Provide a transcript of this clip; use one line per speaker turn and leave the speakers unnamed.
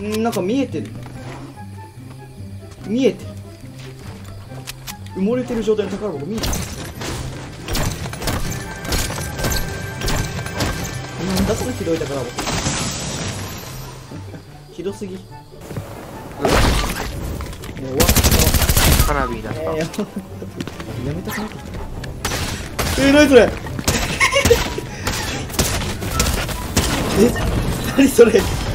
んなんか見えてる見えてる埋もれてる状態の宝箱見えてるなんだそのひどい宝箱ひどすぎ。もう終わった
花火だった、
えー、ややめたくなってきたえー、何それ。え何それ。